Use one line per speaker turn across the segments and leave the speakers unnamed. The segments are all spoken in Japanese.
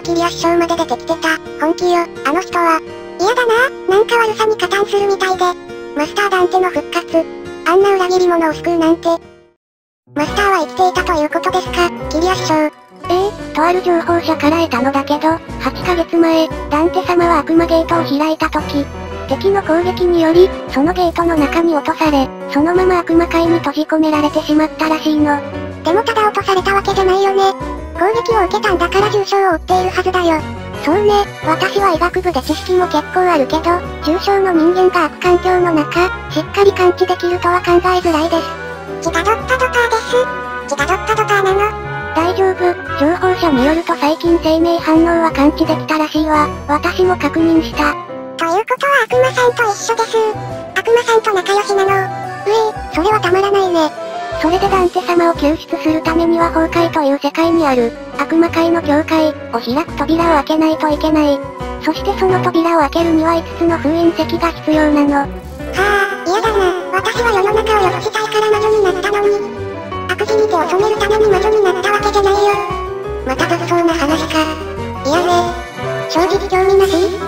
キリア師匠まで出てきてた。本気よ、あの人は。嫌だななんか悪さに加担するみたいで。マスターダンテの復活。あんな裏切り者を救うなんて。マスターは生きていたということですか、キリア師匠。え
えとある情報者から得たのだけど、8ヶ月前、ダンテ様は悪魔ゲートを開いた時、敵の攻撃により、そのゲートの中に落とされ、そのまま悪魔界に閉じ込められてしまったらしいの。
でもただ落とされたわけじゃないよね。攻撃を受けたんだから重傷を負っているはずだよ。
そうね、私は医学部で知識も結構あるけど、重症の人間が悪環境の中、しっかり感知できるとは考えづらいです。
気がドッパドパーです。気がドッパドパーなの。
大丈夫、情報者によると最近生命反応は感知できたらしいわ。私も確認した。
ということは悪魔さんと一緒です。悪魔さんと仲良しなの。
うえ、それはたまらないね。それでダンテ様を救出するためには崩壊という世界にある、悪魔界の境界を開く扉を開けないといけない。そしてその扉を開けるには5つの封印石が必要なの。は
あ、嫌だな。私は世の中を良くしたいから魔女になったのに。悪事に手を染めるために魔女になったわけじゃないよ。また物騒な話か。いやね。正直興味なし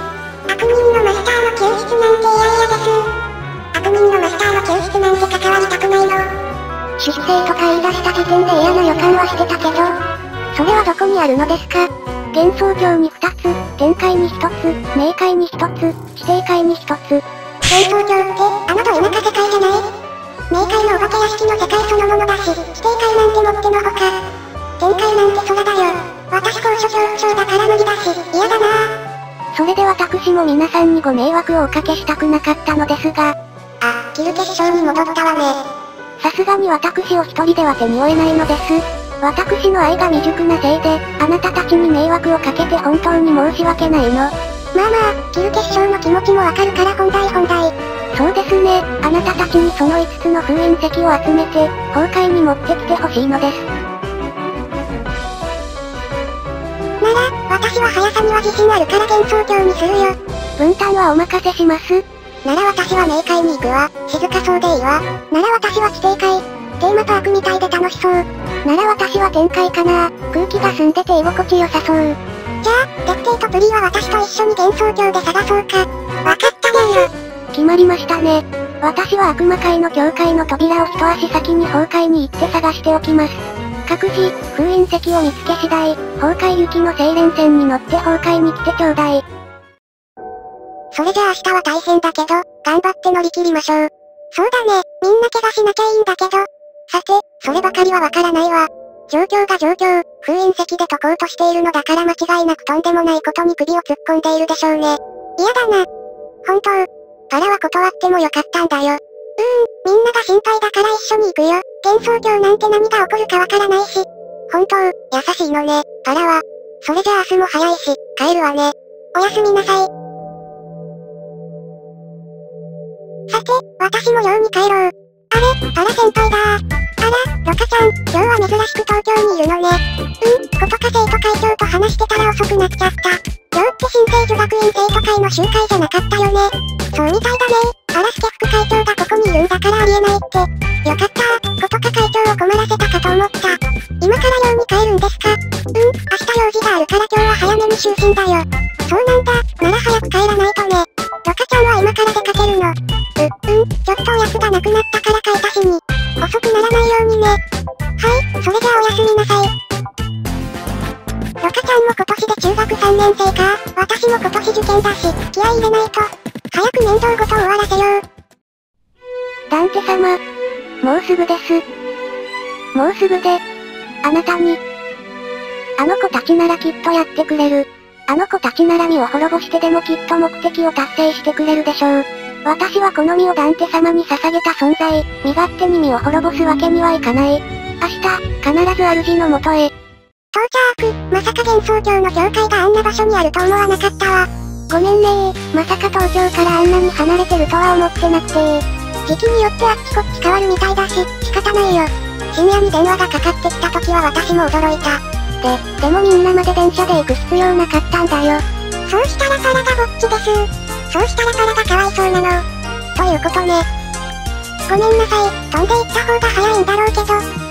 出
生とか言い出した時点で嫌な予感はしてたけど、それはどこにあるのですか？幻想郷に2つ、天界に1つ、冥界に1つ、地底界に1つ。
幻想郷って、あのど田舎世界じゃない？冥界のお化け屋敷の世界そのものだし、地底界なんてもってのほか。天界なんて空だよ。私高所恐怖症だから無理だし、嫌だな
それで私も皆さんにご迷惑をおかけしたくなかったのですが。
あ、キル結晶に戻ったわね。
さすがに私を一人では手に負えないのです。私の愛が未熟なせいで、あなたたちに迷惑をかけて本当に申し訳ないの。まあま
あ、キル結晶の気持ちもわかるから本題本題。
そうですね、あなたたちにその5つの封印石を集めて、崩壊に持ってきてほしいのです。
私は速さには自信あるから幻想郷にするよ。
分担はお任せします。
なら私は冥界に行くわ。静かそうでいいわ。なら私は地底界。テーマパークみたいで楽しそう。
なら私は天界かな。空気が澄んでて居心地良さそう。
じゃあ、デクテイとプリーは私と一緒に幻想郷で探そうか。わかったねよ。
決まりましたね。私は悪魔界の境界の扉を一足先に崩壊に行って探しておきます。各自、封印石を見つけ次第、崩壊行きの精錬船に乗って崩壊に来てちょうだい。
それじゃあ明日は大変だけど、頑張って乗り切りましょう。そうだね、みんな怪我しなきゃいいんだけど。さて、そればかりはわからないわ。状況が状況、封印石で解こうとしているのだから間違いなくとんでもないことに首を突っ込んでいるでしょうね。嫌だな。本当。パラは断ってもよかったんだよ。うーん、みんなが心配だから一緒に行くよ。幻想郷なんて何が起こるかわからないし。本当、優しいのね、パラは。それじゃあ明日も早いし、帰るわね。おやすみなさい。さて、私も寮に帰ろう。あれ、パラ先輩だあら、ロカちゃん、今日は珍しく東京にいるのね。うん、ことか生徒会長と話してたら遅くなっちゃった。寮って新生女学院生徒会の集会じゃなかったよね。そうみたいだね。アラスケ副会長がここにいるんだからありえないって。よかったことか会長を困らせたかと思った。今から寮に帰るんですか？うん、明日用事があるから今日は早めに就寝だよ。そうなんだ、なら早く帰らないとね。ちょっとおやつがなくなったから買い足しに。遅くならないようにね。はい、それじゃあおやすみなさい。ロカちゃんも今年で中学3年生か。私も今年受験だし、気合い入れないと。早く面倒ごと終わらせよう。
ダンテ様。もうすぐです。もうすぐで、あなたに。あの子たちならきっとやってくれる。あの子たちなら身を滅ぼしてでもきっと目的を達成してくれるでしょう。私はこの身をダンテ様に捧げた存在、身勝手に身を滅ぼすわけにはいかない。明日、必ず主のもとへ。
到着まさか幻想郷の教会があんな場所にあると思わなかったわ。
ごめんねー。まさか東京からあんなに離れてるとは思ってなくて
時期によってあっちこっち変わるみたいだし、仕方ないよ。深夜に電話がかかってきた時は私も驚いた。
で、でもみんなまで電車で行く必要なかったんだよ。
そうしたら空がぼっちです。そうしたら空がかわいそうなの。ということね。ごめんなさい、飛んで行った方が早いんだろうけど、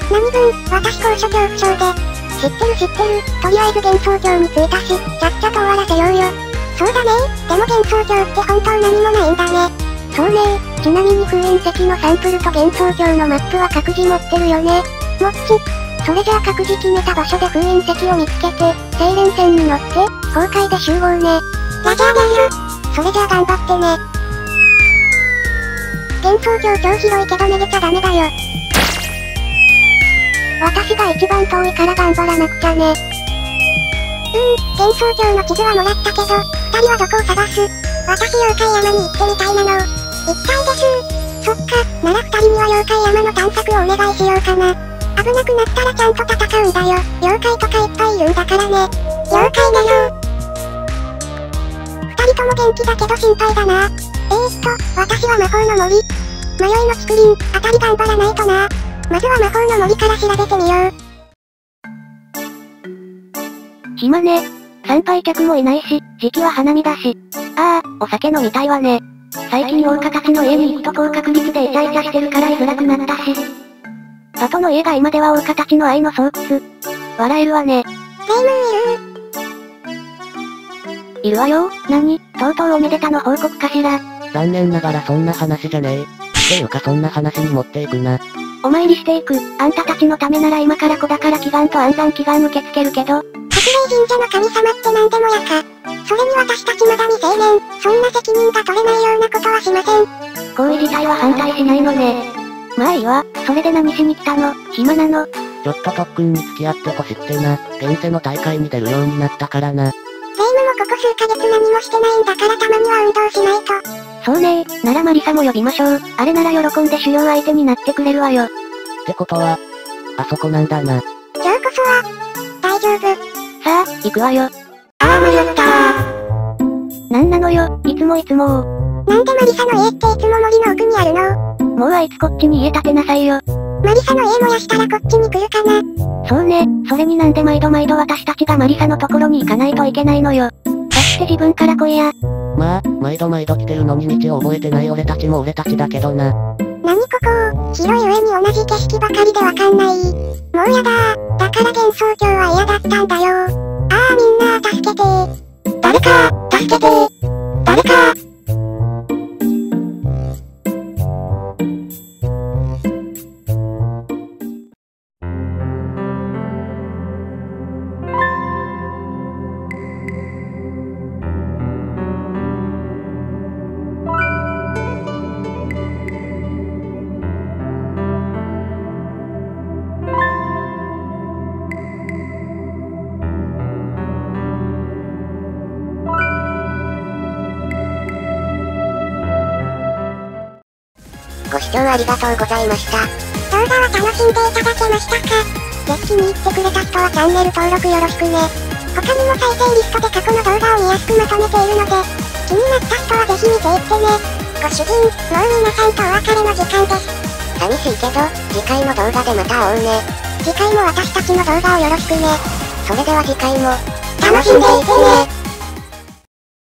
何分、私高所恐怖症で、知ってる知ってる。とりあえず幻想郷に着いたし、ちゃっちゃと終わらせようよ。そうだねでも幻想郷って本当何もないんだね。
そうねちなみに封印石のサンプルと幻想郷のマップは各自持ってるよね。
もっち、
それじゃあ各自決めた場所で封印石を見つけて、精錬船に乗って、航海で集合ね。
ラジャーベル。
それじゃあ頑張ってね。
幻想郷超広いけどめげちゃダメだよ。
私が一番遠いから頑張らなくちゃね。
うーん、幻想郷の地図はもらったけど、二人はどこを探す？私妖怪山に行ってみたいなの。行きたいですそっか、なら二人には妖怪山の探索をお願いしようかな。危なくなったらちゃんと戦うんだよ。妖怪とかいっぱいいるんだからね。妖怪だよ。二人とも元気だけど心配だな。えー、っと、私は魔法の森。迷いの竹林、あたり頑張らないとな。まずは魔法の森から調べてみよう。
暇ね。参拝客もいないし、時期は花見だし。ああ、お酒飲みたいわね。最近大方たちの家に行くと高確率でイチャイチャしてるから居づらくなったし。里の家が今では大方ちの愛の巣窟。笑えるわね。
レイム
いるいるわよ何？とうとうおめでたの報告かしら。
残念ながらそんな話じゃねえ。っていうかそんな話に持っていくな。
お参りしていく。あんたたちのためなら今から子宝祈願と安産祈願受け付けるけど。
白霊神社の神様って何でもやか。それに私たちまだ未成年。そんな責任が取れないようなことはしません。
行為自体は反対しないのね。まあいいわ、それで何しに来たの？暇なの？
ちょっと特訓に付き合ってほしってな。現世の大会に出るようになったからな。
数ヶ月何もしてないんだからたまには運動しない
と。そうねならマリサも呼びましょう。あれなら喜んで修行相手になってくれるわよ。っ
てことは、あそこなんだな。
今日こそは、大丈夫。
さあ、行くわよ。
ああ、迷った
なんなのよ、いつもいつも
なんでマリサの家っていつも森の奥にあるの？
もうあいつこっちに家建てなさいよ。
マリサの家燃やしたらこっちに来るかな
そうね、それになんで毎度毎度私たちがマリサのところに行かないといけないのよ。だって自分から来いや。
まあ、毎度毎度来てるのに道を覚えてない俺たちも俺たちだけどな。
何ここ広い上に同じ景色ばかりでわかんない。もうやだだから幻想郷は嫌だったんだよ。ああみんな助けて誰か助けて
聴ありがとうございました。
動画は楽しんでいただけましたか？ぜひ気に入ってくれた人はチャンネル登録よろしくね。他にも再生リストで過去の動画を見やすくまとめているので、気になった人はぜひ見ていってね。ご主人、もう皆さんとお別れの時間です。
寂しいけど、次回の動画でまた会おうね。
次回も私たちの動画をよろしくね。
それでは次回も、
楽しんでいってね